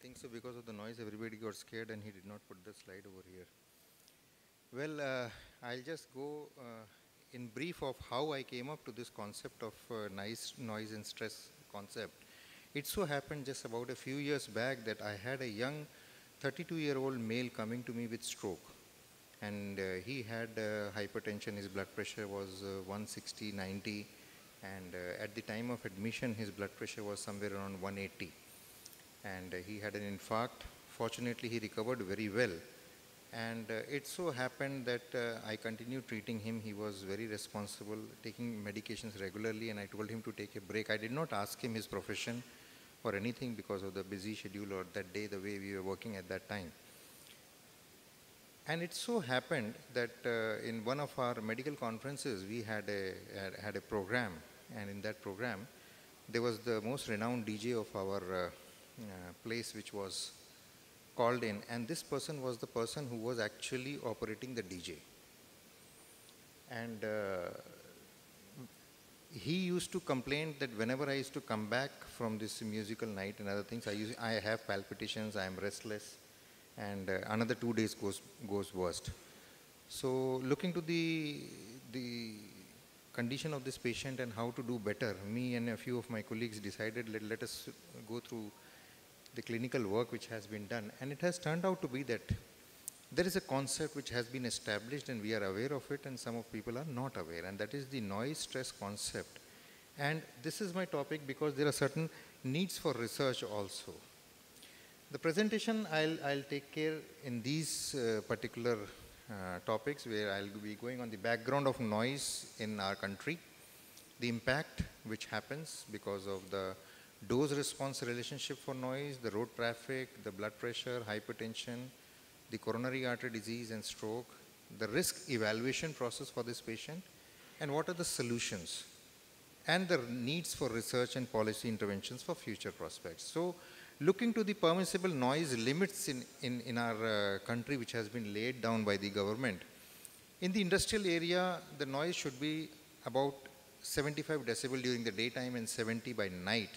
think so because of the noise everybody got scared and he did not put the slide over here. Well, uh, I'll just go uh, in brief of how I came up to this concept of uh, nice noise and stress concept. It so happened just about a few years back that I had a young 32 year old male coming to me with stroke and uh, he had uh, hypertension, his blood pressure was uh, 160, 90 and at the time of admission his blood pressure was somewhere around 180 and he had an infarct. Fortunately, he recovered very well. And uh, it so happened that uh, I continued treating him. He was very responsible, taking medications regularly, and I told him to take a break. I did not ask him his profession or anything because of the busy schedule or that day, the way we were working at that time. And it so happened that uh, in one of our medical conferences, we had a, had, had, a program, and in that program, there was the most renowned DJ of our uh, uh, place which was called in and this person was the person who was actually operating the DJ. And uh, he used to complain that whenever I used to come back from this musical night and other things, I, use, I have palpitations, I am restless, and uh, another two days goes, goes worst. So looking to the, the condition of this patient and how to do better, me and a few of my colleagues decided let, let us go through the clinical work which has been done. And it has turned out to be that there is a concept which has been established and we are aware of it and some of people are not aware and that is the noise stress concept. And this is my topic because there are certain needs for research also. The presentation I'll, I'll take care in these uh, particular uh, topics where I'll be going on the background of noise in our country, the impact which happens because of the dose response relationship for noise, the road traffic, the blood pressure, hypertension, the coronary artery disease and stroke, the risk evaluation process for this patient, and what are the solutions, and the needs for research and policy interventions for future prospects. So, looking to the permissible noise limits in, in, in our uh, country which has been laid down by the government, in the industrial area, the noise should be about 75 decibel during the daytime and 70 by night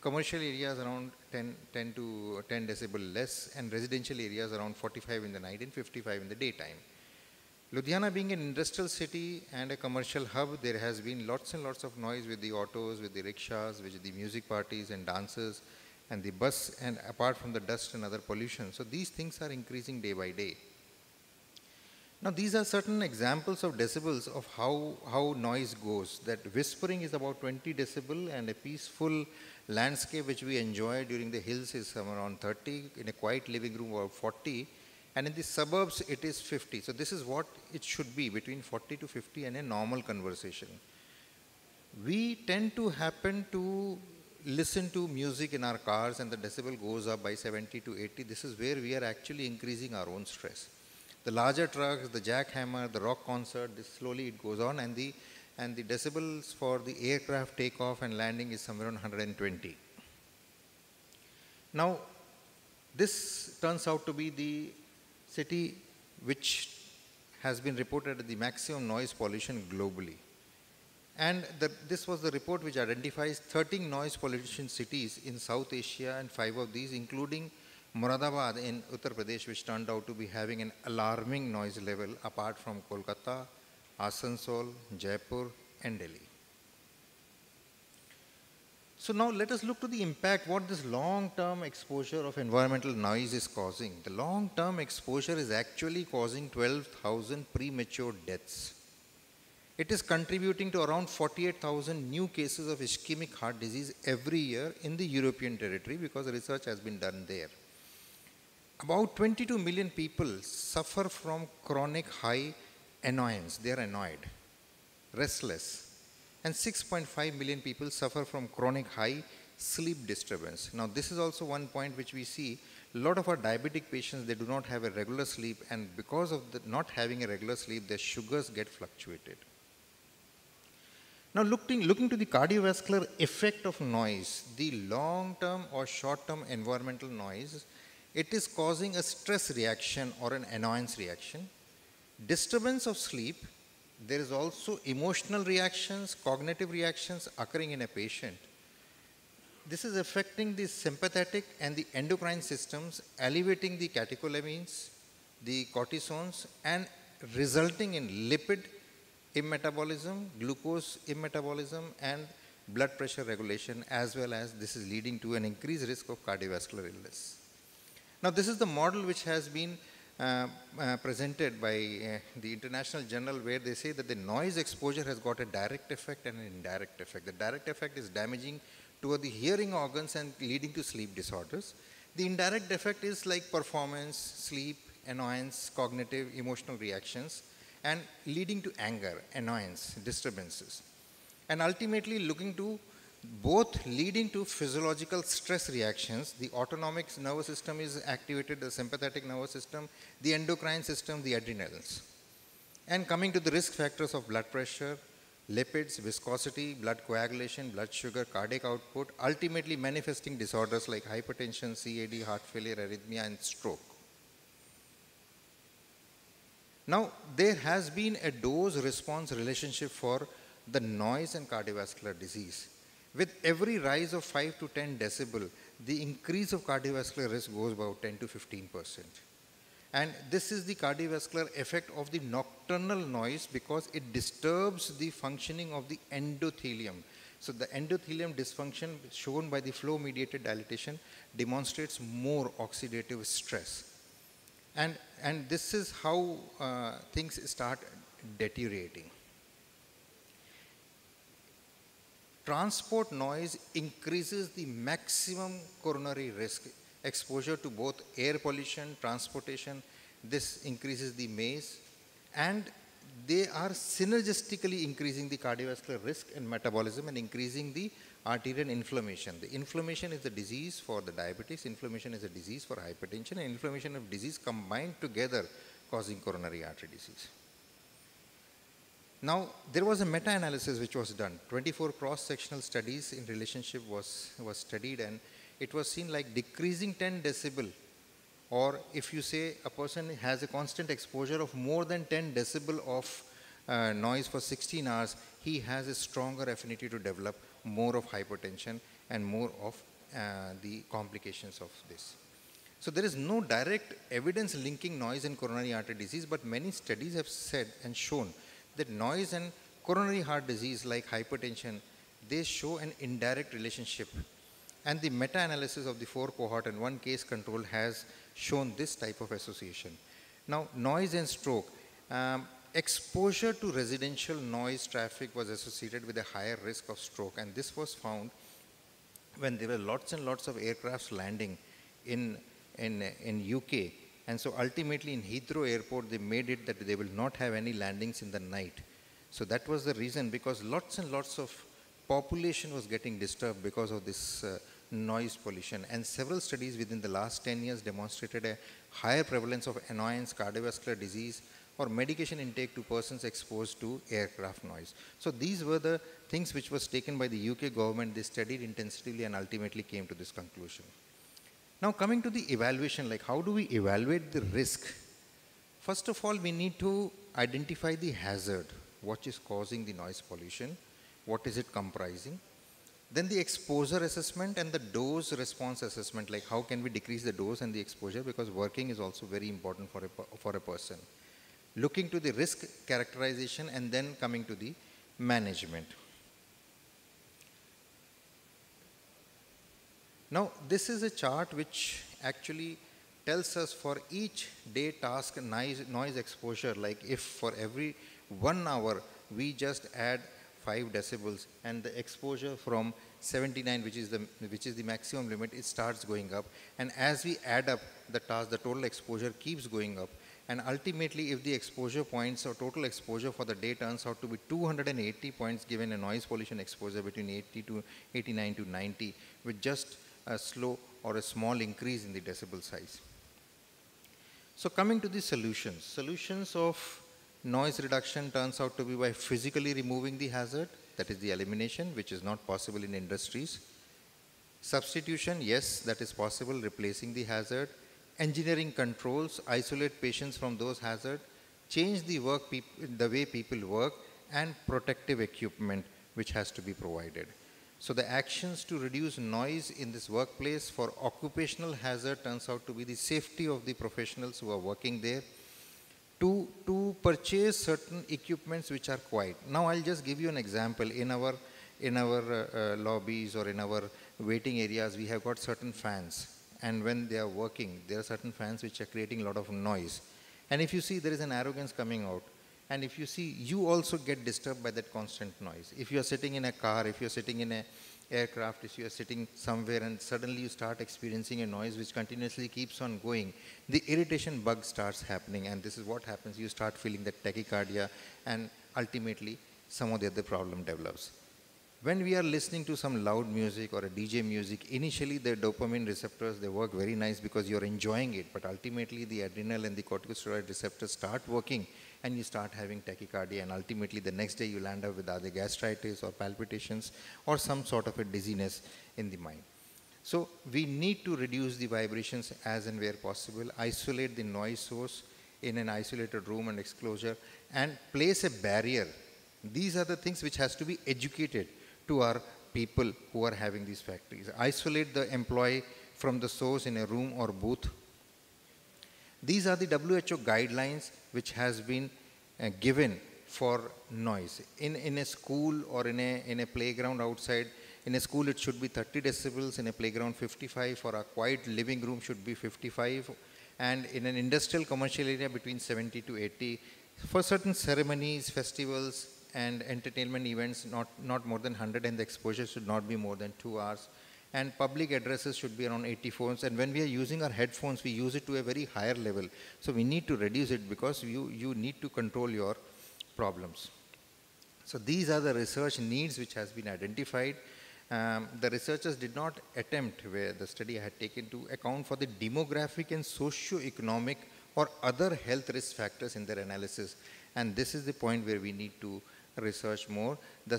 commercial areas around 10, 10 to uh, 10 decibel less and residential areas around 45 in the night and 55 in the daytime. Ludhiana being an industrial city and a commercial hub, there has been lots and lots of noise with the autos, with the rickshaws, with the music parties and dances and the bus and apart from the dust and other pollution. So these things are increasing day by day. Now these are certain examples of decibels of how, how noise goes. That whispering is about 20 decibel and a peaceful landscape which we enjoy during the hills is somewhere around 30, in a quiet living room about 40, and in the suburbs it is 50. So this is what it should be between 40 to 50 and a normal conversation. We tend to happen to listen to music in our cars and the decibel goes up by 70 to 80. This is where we are actually increasing our own stress. The larger trucks, the jackhammer, the rock concert, slowly it goes on and the and the decibels for the aircraft takeoff and landing is somewhere around 120. Now, this turns out to be the city which has been reported as the maximum noise pollution globally. And the, this was the report which identifies 13 noise pollution cities in South Asia and five of these, including Moradabad in Uttar Pradesh, which turned out to be having an alarming noise level apart from Kolkata, Asansol, Jaipur and Delhi. So now let us look to the impact what this long-term exposure of environmental noise is causing. The long-term exposure is actually causing 12,000 premature deaths. It is contributing to around 48,000 new cases of ischemic heart disease every year in the European territory because research has been done there. About 22 million people suffer from chronic high annoyance, they are annoyed, restless. And 6.5 million people suffer from chronic high sleep disturbance. Now, this is also one point which we see. A lot of our diabetic patients, they do not have a regular sleep, and because of the not having a regular sleep, their sugars get fluctuated. Now, looking, looking to the cardiovascular effect of noise, the long-term or short-term environmental noise, it is causing a stress reaction or an annoyance reaction disturbance of sleep, there is also emotional reactions, cognitive reactions occurring in a patient. this is affecting the sympathetic and the endocrine systems, elevating the catecholamines, the cortisones, and resulting in lipid immetabolism, glucose immetabolism, and blood pressure regulation, as well as this is leading to an increased risk of cardiovascular illness. Now, this is the model which has been uh, uh, presented by uh, the International Journal where they say that the noise exposure has got a direct effect and an indirect effect. The direct effect is damaging toward the hearing organs and leading to sleep disorders. The indirect effect is like performance, sleep, annoyance, cognitive, emotional reactions, and leading to anger, annoyance, disturbances. And ultimately looking to both leading to physiological stress reactions. The autonomic nervous system is activated, the sympathetic nervous system, the endocrine system, the adrenals. And coming to the risk factors of blood pressure, lipids, viscosity, blood coagulation, blood sugar, cardiac output, ultimately manifesting disorders like hypertension, CAD, heart failure, arrhythmia, and stroke. Now, there has been a dose response relationship for the noise and cardiovascular disease. With every rise of 5 to 10 decibel, the increase of cardiovascular risk goes about 10 to 15 percent. And this is the cardiovascular effect of the nocturnal noise because it disturbs the functioning of the endothelium. So the endothelium dysfunction shown by the flow mediated dilatation demonstrates more oxidative stress. And, and this is how uh, things start deteriorating. Transport noise increases the maximum coronary risk. Exposure to both air pollution, transportation, this increases the maze and they are synergistically increasing the cardiovascular risk and metabolism and increasing the arterial inflammation. The inflammation is a disease for the diabetes, inflammation is a disease for hypertension, and inflammation of disease combined together causing coronary artery disease. Now, there was a meta-analysis which was done. 24 cross-sectional studies in relationship was, was studied and it was seen like decreasing 10 decibel or if you say a person has a constant exposure of more than 10 decibel of uh, noise for 16 hours, he has a stronger affinity to develop more of hypertension and more of uh, the complications of this. So there is no direct evidence linking noise and coronary artery disease, but many studies have said and shown that noise and coronary heart disease like hypertension, they show an indirect relationship. And the meta-analysis of the four cohort and one case control has shown this type of association. Now, noise and stroke. Um, exposure to residential noise traffic was associated with a higher risk of stroke and this was found when there were lots and lots of aircrafts landing in, in, in UK and so ultimately in Heathrow airport, they made it that they will not have any landings in the night. So that was the reason because lots and lots of population was getting disturbed because of this uh, noise pollution. And several studies within the last 10 years demonstrated a higher prevalence of annoyance, cardiovascular disease, or medication intake to persons exposed to aircraft noise. So these were the things which was taken by the UK government. They studied intensively and ultimately came to this conclusion. Now coming to the evaluation, like how do we evaluate the risk? First of all, we need to identify the hazard, what is causing the noise pollution, what is it comprising. Then the exposure assessment and the dose response assessment, like how can we decrease the dose and the exposure because working is also very important for a, for a person. Looking to the risk characterization and then coming to the management. Now, this is a chart which actually tells us for each day task noise, noise exposure, like if for every one hour we just add 5 decibels and the exposure from 79 which is the which is the maximum limit it starts going up. And as we add up the task the total exposure keeps going up. And ultimately if the exposure points or total exposure for the day turns out to be 280 points given a noise pollution exposure between 80 to 89 to 90 with just a slow or a small increase in the decibel size. So coming to the solutions, solutions of noise reduction turns out to be by physically removing the hazard, that is the elimination, which is not possible in industries. Substitution, yes, that is possible, replacing the hazard. Engineering controls, isolate patients from those hazards, change the, work the way people work, and protective equipment, which has to be provided. So the actions to reduce noise in this workplace for occupational hazard turns out to be the safety of the professionals who are working there. To, to purchase certain equipments which are quiet. Now I'll just give you an example. In our, in our uh, uh, lobbies or in our waiting areas, we have got certain fans. And when they are working, there are certain fans which are creating a lot of noise. And if you see there is an arrogance coming out, and if you see, you also get disturbed by that constant noise. If you are sitting in a car, if you are sitting in a aircraft, if you are sitting somewhere and suddenly you start experiencing a noise which continuously keeps on going, the irritation bug starts happening and this is what happens. You start feeling that tachycardia and ultimately some of the other problem develops. When we are listening to some loud music or a DJ music, initially the dopamine receptors, they work very nice because you're enjoying it, but ultimately the adrenal and the corticosteroid receptors start working and you start having tachycardia and ultimately the next day you land up with either gastritis or palpitations or some sort of a dizziness in the mind. So we need to reduce the vibrations as and where possible, isolate the noise source in an isolated room and exclosure and place a barrier. These are the things which has to be educated to our people who are having these factories. Isolate the employee from the source in a room or booth. These are the WHO guidelines which has been uh, given for noise. In, in a school or in a, in a playground outside, in a school it should be 30 decibels, in a playground 55, for a quiet living room should be 55, and in an industrial commercial area between 70 to 80. For certain ceremonies, festivals, and entertainment events not, not more than 100 and the exposure should not be more than 2 hours and public addresses should be around 80 phones and when we are using our headphones we use it to a very higher level so we need to reduce it because you, you need to control your problems. So these are the research needs which has been identified. Um, the researchers did not attempt where the study had taken to account for the demographic and socio-economic or other health risk factors in their analysis and this is the point where we need to research more. The,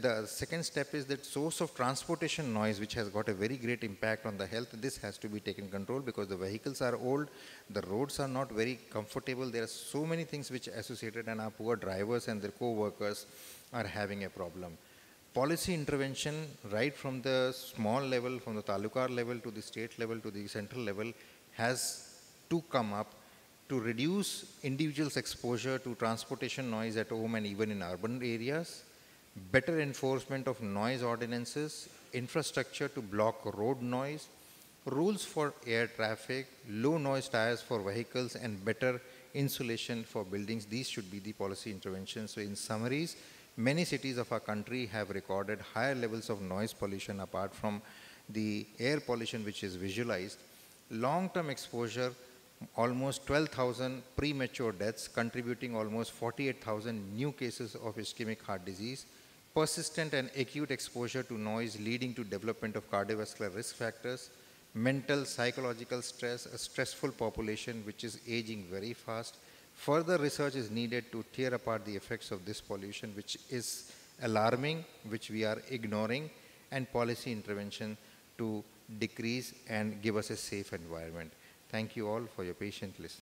the second step is that source of transportation noise, which has got a very great impact on the health. This has to be taken control because the vehicles are old, the roads are not very comfortable. There are so many things which associated and our poor drivers and their co-workers are having a problem. Policy intervention right from the small level, from the taluka level to the state level to the central level has to come up to reduce individuals' exposure to transportation noise at home and even in urban areas, better enforcement of noise ordinances, infrastructure to block road noise, rules for air traffic, low noise tires for vehicles, and better insulation for buildings. These should be the policy interventions. So in summaries, many cities of our country have recorded higher levels of noise pollution apart from the air pollution which is visualized. Long-term exposure almost 12,000 premature deaths, contributing almost 48,000 new cases of ischemic heart disease, persistent and acute exposure to noise leading to development of cardiovascular risk factors, mental, psychological stress, a stressful population which is aging very fast. Further research is needed to tear apart the effects of this pollution, which is alarming, which we are ignoring, and policy intervention to decrease and give us a safe environment. Thank you all for your patient listening.